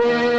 सोचता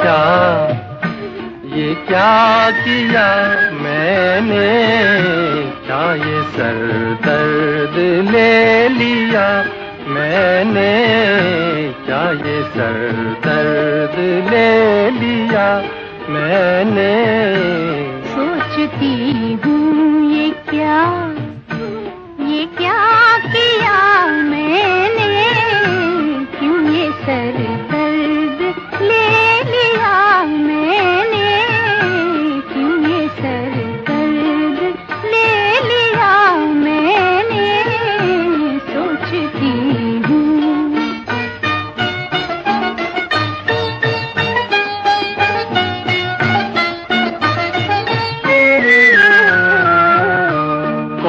क्या ये क्या किया मैंने? क्या ये सर दर्द ले लिया मैंने? क्या ये सर दर्द ले लिया मैंने?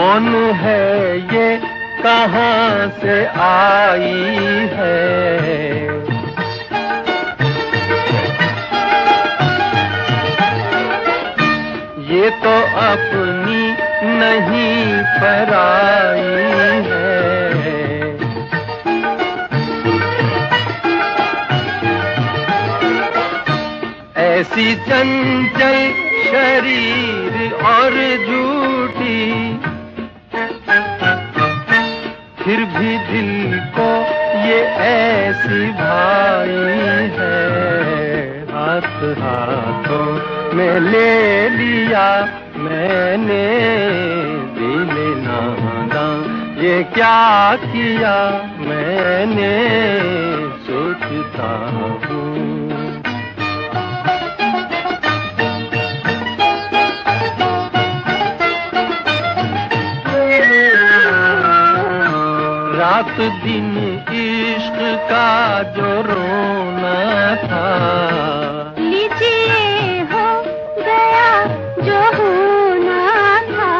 कौन है ये? कहाँ से आई है? ये तो अपनी नहीं पराई है। ऐसी चंचल शरीर और झूठी फिर भी दिल को ये ऐसी भाई है। हाथ हाथों में ले लिया मैंने, दिल नादा। ये क्या किया मैंने, सोचता हूँ। रात दिन इश्क का जो रोना था। लीजिए हो गया जो होना था।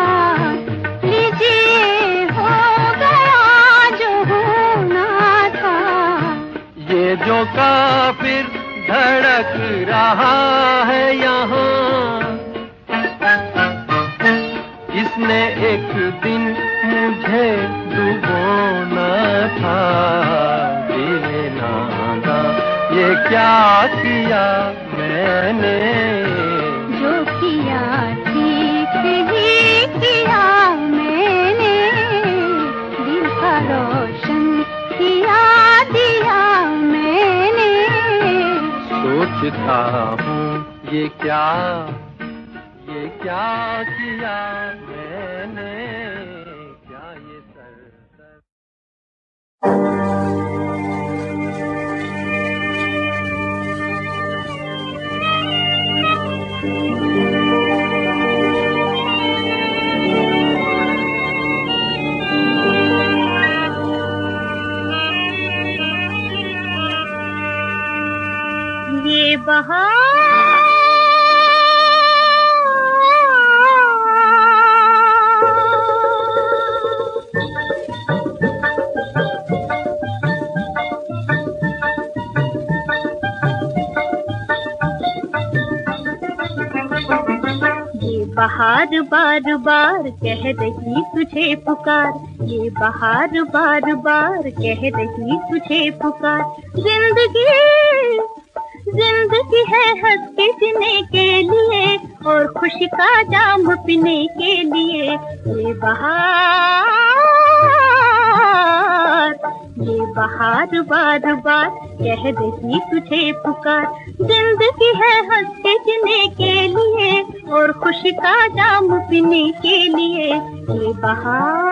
लीजिए हो गया जो होना था। ये जो काफिर धड़क रहा है यहाँ क्या किया मैंने? जो किया ठीक ही किया मैंने। दिल का रोशन किया दिया मैंने। सोचता हूँ ये क्या ये क्या किया बहार। बार बार कह रही तुझे पुकार। ये बहार बार बार कह रही तुझे पुकार। ज़िंदगी ज़िंदगी है हंस के जीने के लिए और खुशी का जाम पीने के लिए। ये बहार ये बहार बार बार कह रही तुझे पुकार। ज़िंदगी है हंस के जीने के लिए और खुशी का जाम पीने के लिए। ये बहार।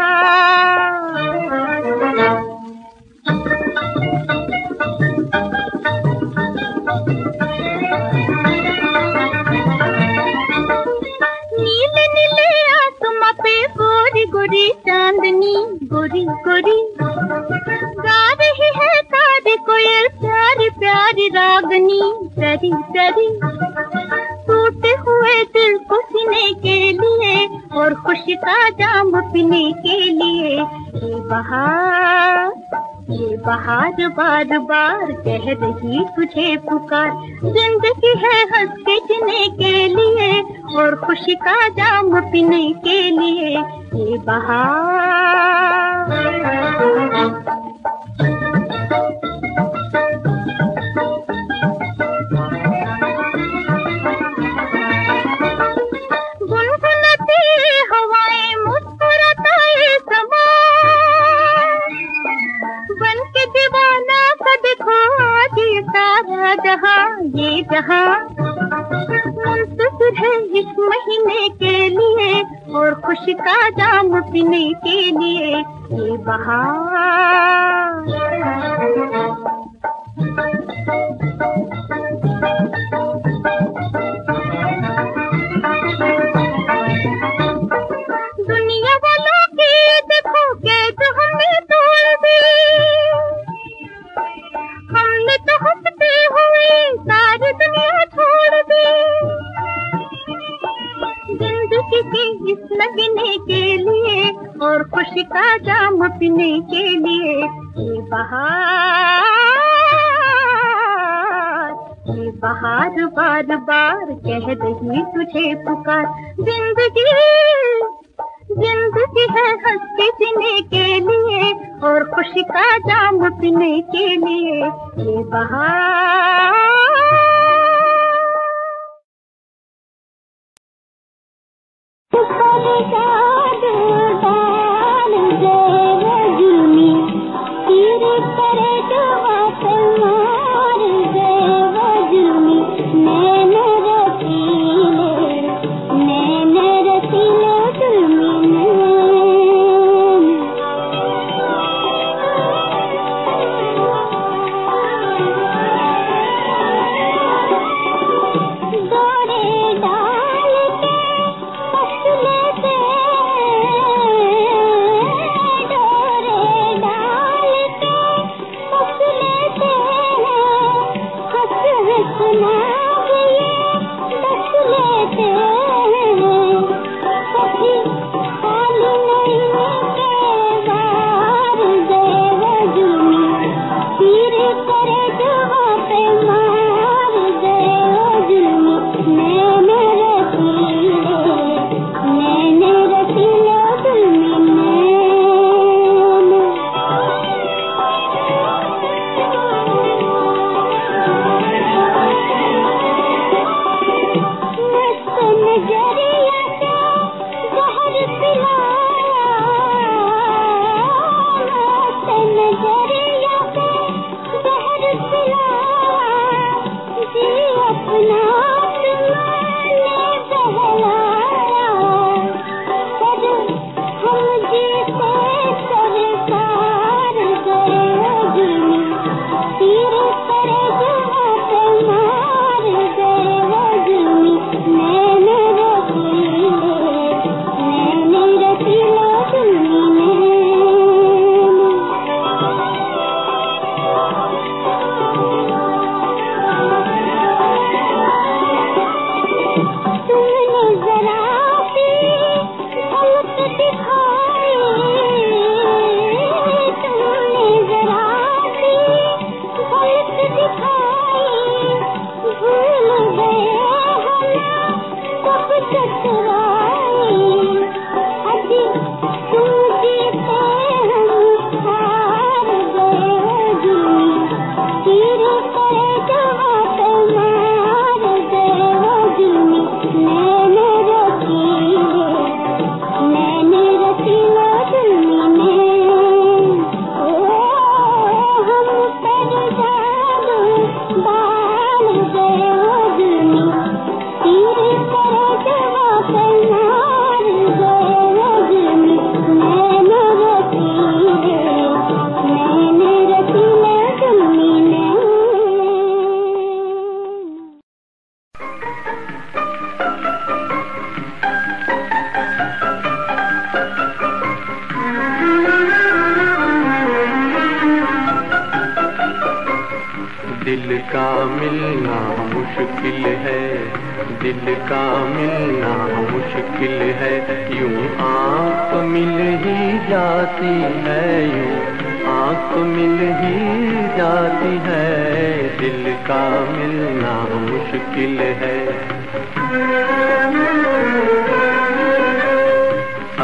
गा रही है कोयल प्यारी प्यारी रागनी। टूटे हुए दिल को के लिए और खुशी का जाम पीने के लिए। ये बहार ये बहार बार बार कह रही तुझे पुकार। ज़िंदगी है हंस के जीने के लिए और खुशी का जाम पीने के लिए। ये बहार ये जहाँ मुंतजर है इस महीने के लिए और खुशी का जाम पीने के लिए, ये बहार ये बहार, बार बार कह दही तुझे पुकार। ज़िंदगी ज़िंदगी है हँसी जीने के लिए और खुशी का जाम पीने के लिए। ये बहार चक्कर दिल का मिलना मुश्किल है। दिल का मिलना मुश्किल है। यूँ आँख मिल ही जाती है, यूँ आँख मिल ही जाती है। दिल का मिलना मुश्किल है।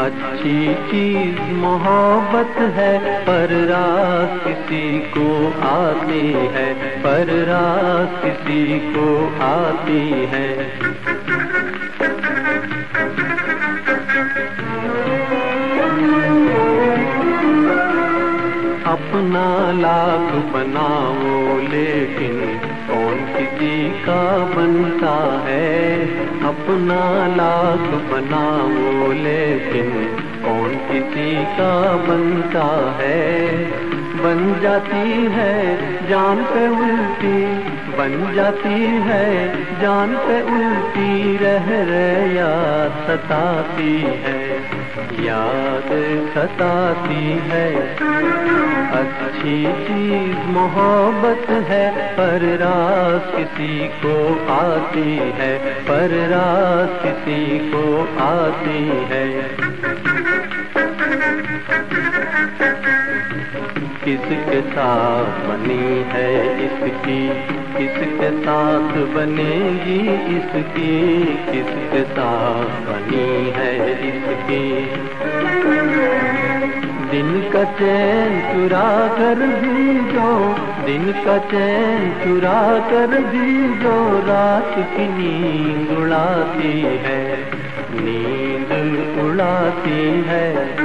अच्छी चीज़ मोहब्बत है, पर रात किसी को आती है। पर रात किसी को आती है। अपना लाख बनाओ, लेकिन कौन किसी का बनता है? अपना लाख बनाओ, लेकिन कौन किसी का बनता है? बन जाती है, जान पे उल्टी। बन जाती है, जान पे उल्टी। रह याद सताती है, याद सताती है। अच्छी चीज़ मोहब्बत है पर रात किसी को आती है पर रात किसी को आती है। किसके साथ बनी है इसकी? किसके साथ बनेगी इसकी? किसके साथ बनी है इसकी? दिन का चैन चुरा कर भी जो दिन का चैन चुरा कर भी जो रात की नींद उड़ाती है। नींद उड़ाती है।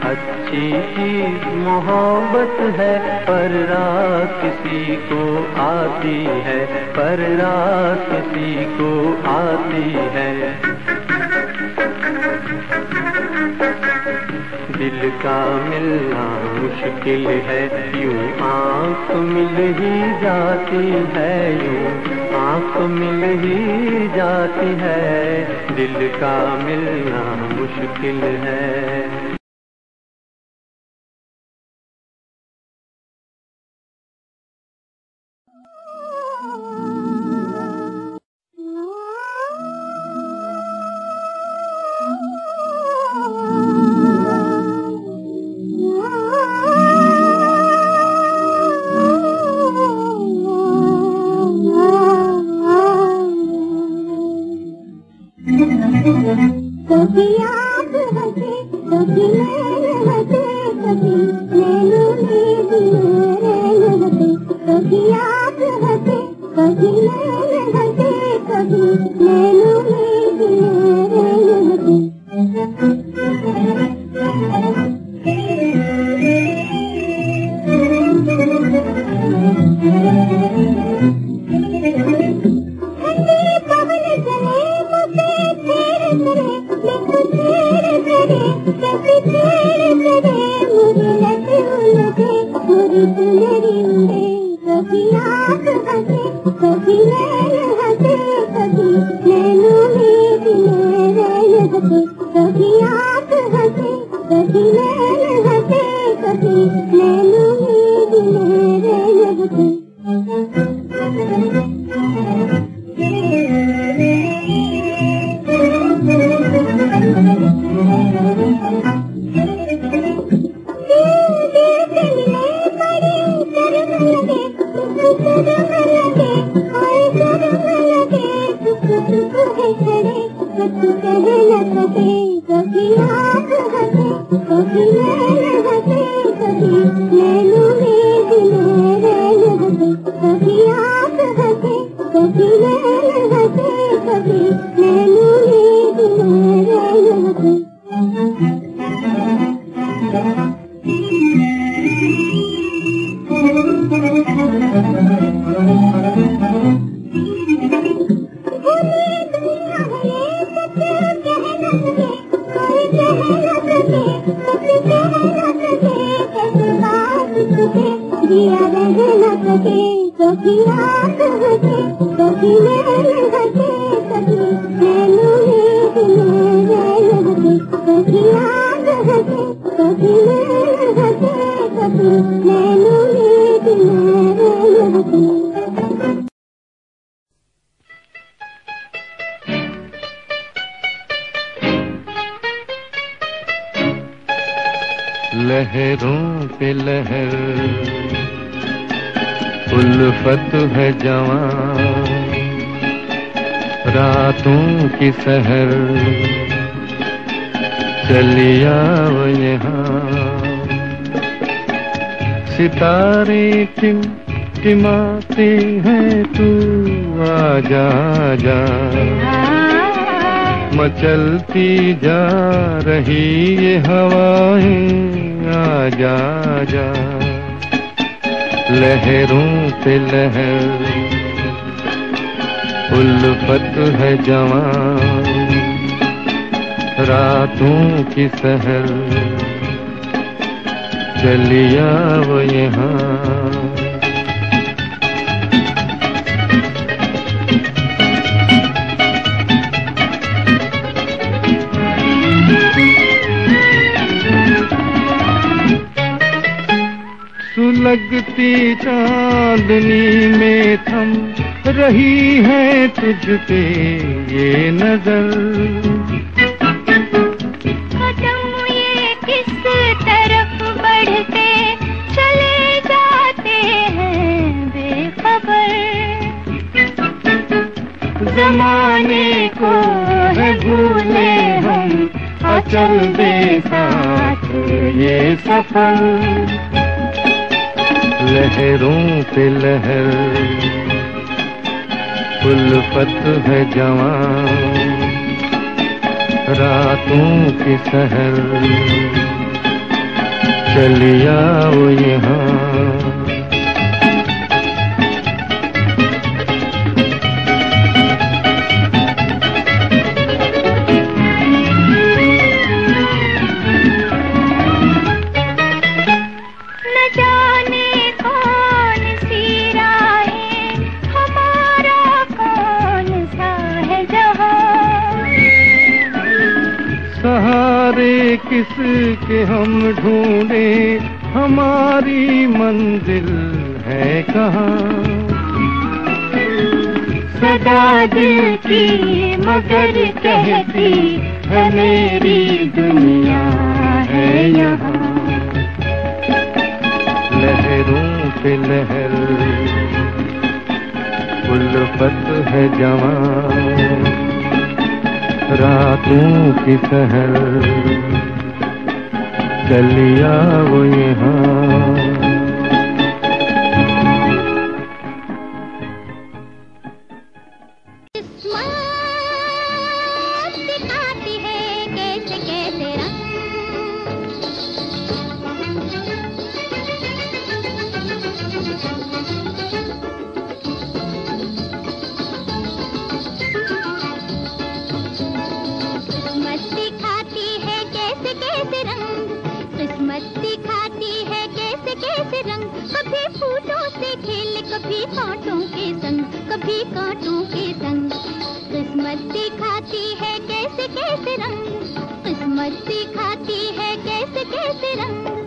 अच्छी चीज़ मोहब्बत है, पर रात किसी को आती है, पर रात किसी को आती है। का मिलना मुश्किल है, यूँ आँख मिल ही जाती है, यूँ आँख मिल ही जाती है। दिल का मिलना मुश्किल है। कभी हंसे पे लहर। उल्फत है जवान रातों की सहर। चलिया यहाँ। सितारे टिम टिमाते हैं तू? आजा जा मचलती जा रही ये हवाएँ। आजा जा लहरों पे लहर। फुल पत है जवान। रातों की सहर। चलिया वो यहाँ। सुलगती चांदनी में थम रही है तुझ पे ये नज़र। कदम ये किस तरफ़ बढ़ते? चले जाते हैं बेखबर। जमाने को है भूले हम अचल दे साथ ये सफ़र। लहरों पे लहर उल्फत है जवान रातों की सहर। चलिया वो यहाँ। दिल की, मगर कहती है मेरी दुनिया है यहाँ। लहरों पे लहर उल्फत है जवान, रातों की सहर, चलिया वो यहाँ। कभी कांटों के संग, कभी कांटों के संग। किस्मत दिखाती है कैसे कैसे रंग, किस्मत दिखाती है कैसे कैसे रंग।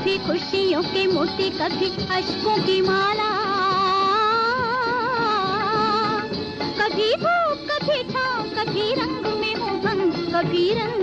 कभी खुशियों के मोती कभी अशकों की माला। कभी धूप, कभी छाव, कभी रंग में मोहन, कभी रंग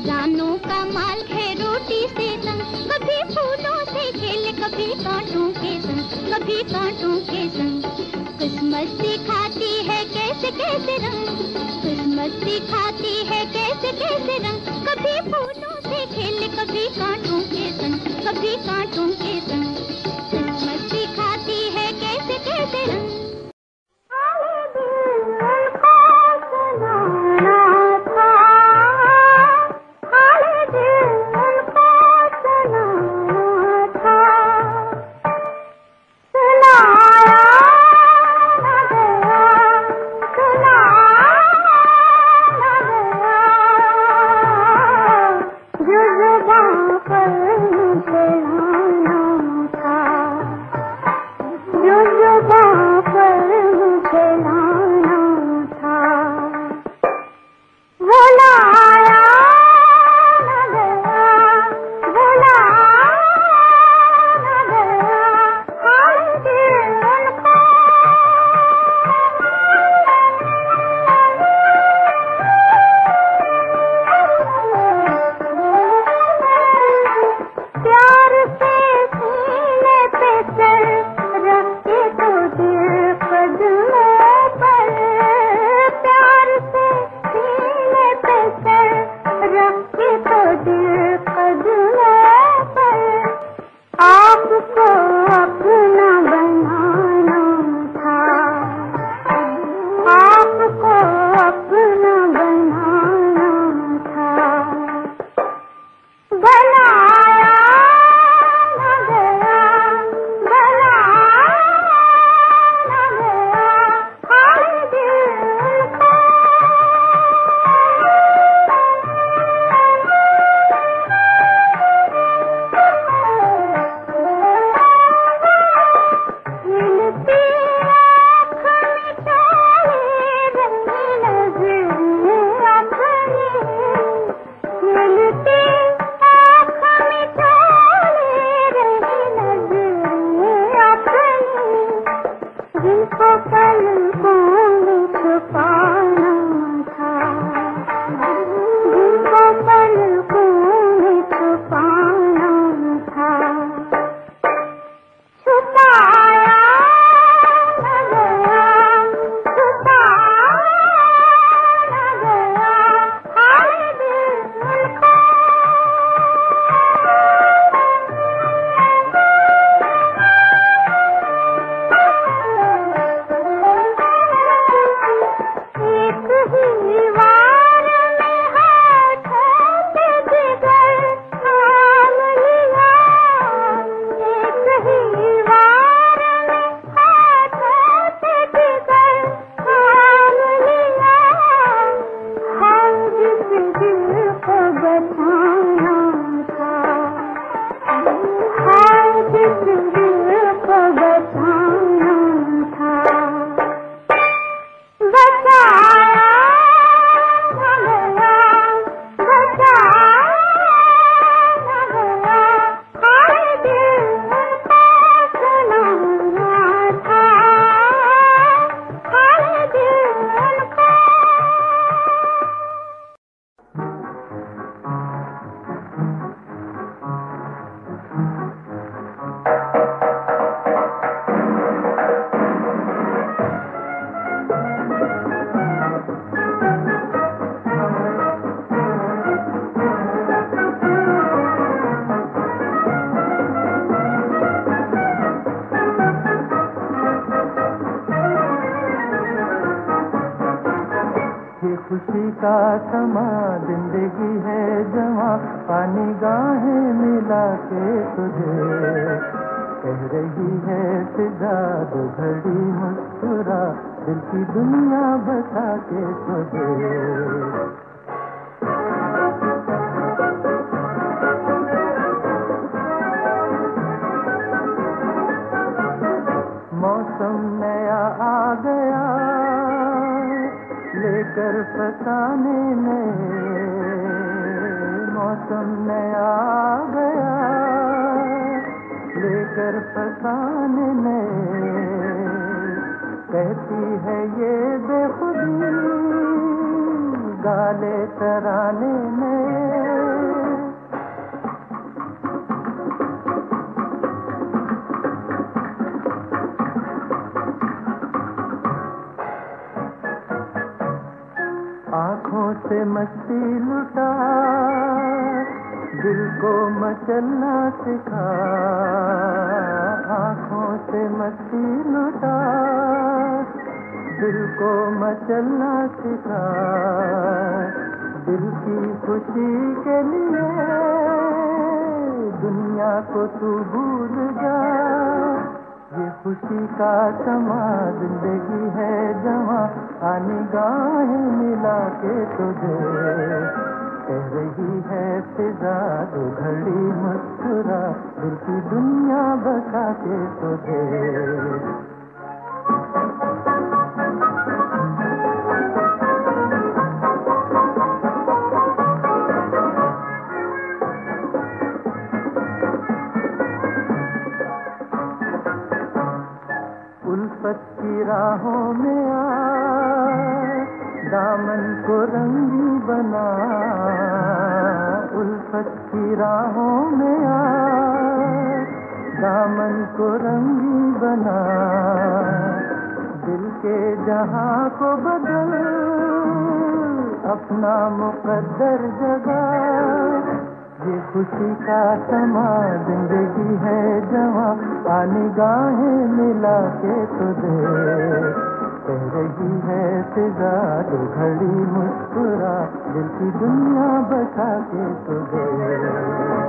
खजानों का माल है रोटी से संग कभी फूलों से खेल, कभी कांटों के संग कभी कांटों के संग किस्मत सिखाती है कैसे कैसे रंग। किस्मत सिखाती है कैसे कैसे रंग। कभी फूलों से खेल, कभी कांटों के संग कभी कांटों के संग गाहें मिला के तुझे। कह रही है सिदा दो घड़ी मुस्कुरा, दिल की दुनिया बता के तुझे। मौसम नया आ गया, लेकर फसाने में मौसम नया आ गया लेकर फसाने में। कहती है ये बेखुदी गाले तराने में। से मस्ती लुटा, दिल को मचलना सिखा। आँखों से मस्ती लुटा, दिल को मचलना सिखा। दिल की खुशी के लिए दुनिया को तू भूल जा। ये खुशी का समा ज़िंदगी है जमा। आनी गाहें मिला के तुझे। कह रही है फिजा दो घड़ी मुस्कुरा। दिल की दुनिया बसा के तुझे। उल्फत की राहों में आ, दामन को रंगी बना, दिल के जहाँ को बदल, अपना मुकद्दर जगा। ये खुशी का समा, ज़िंदगी है जवा पानी गाहें मिला के तुझे। कह रही है फिजा दो घड़ी मुस्कुरा दिल की दुनिया बसा के तुझे